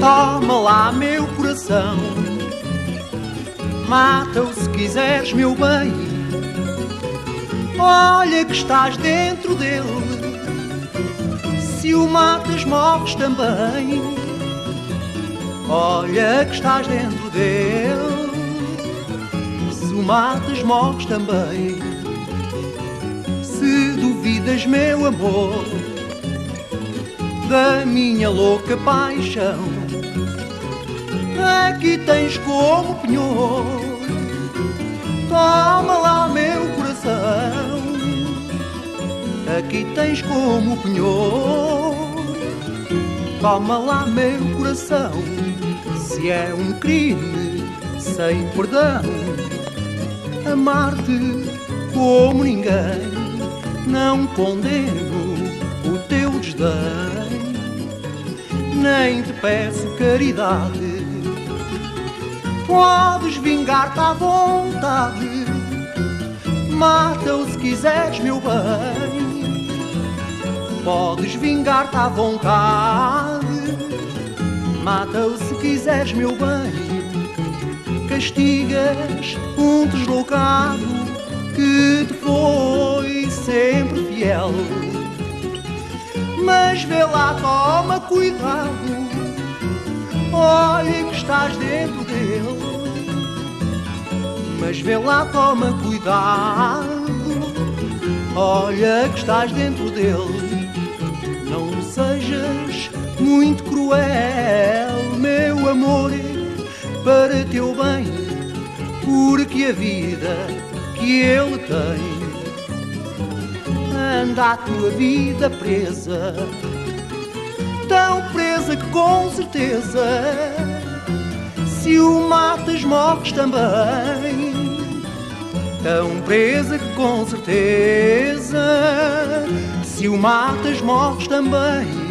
Toma lá meu coração, mata-o se quiseres, meu bem. Olha que estás dentro dele. Se o matas, morres também. Olha que estás dentro dele. Se o matas, morres também. Se duvidas, meu amor, da minha louca paixão, aqui tens como penhor. Toma lá, meu coração, aqui tens como penhor. Toma lá, meu coração, se é um crime sem perdão, amar-te como ninguém não condeno o teu desdém, nem te peço caridade. Podes vingar-te à vontade, mata-o se quiseres, meu bem. Podes vingar-te à vontade, mata-o se quiseres, meu bem. Castigas um deslocado que te foi sempre fiel. Mas vê lá, toma cuidado, olha que estás dentro dele. Mas vê lá, toma cuidado, olha que estás dentro dele. Não sejas muito cruel, meu amor, para teu bem, porque a vida que ele tem anda a tua vida presa, tão presa que com certeza, se o matas, morres também. Tão presa que com certeza, se o matas, morres também.